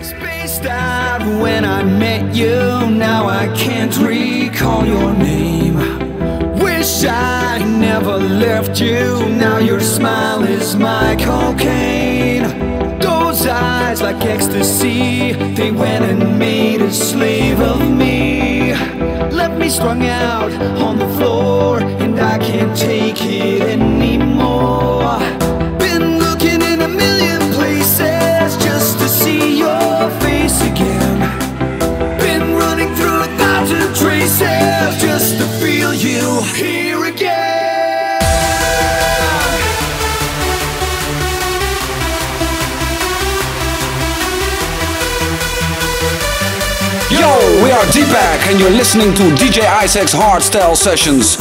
Spaced out when I met you, now I can't recall your name. Wish I never left you, now your smile is my cocaine. Those eyes like ecstasy, they went and made a slave of me. Left me strung out on the floor, traces just to feel you here again. Yo, we are Deepack and you're listening to DJ Isaac's Hardstyle Sessions.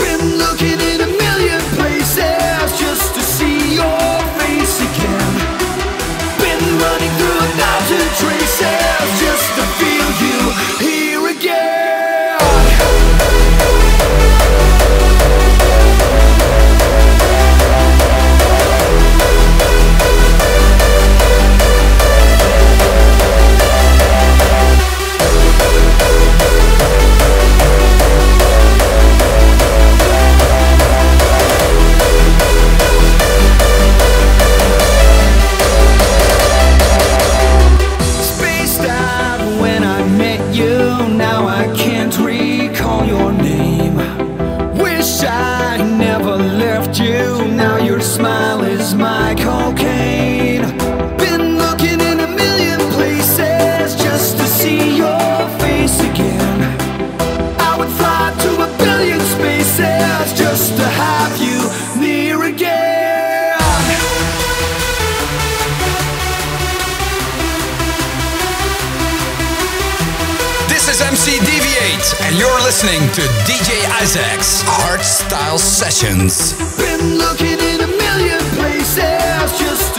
This is MC DV8, and you're listening to DJ Isaac's Hardstyle Sessions. Been looking in a million places just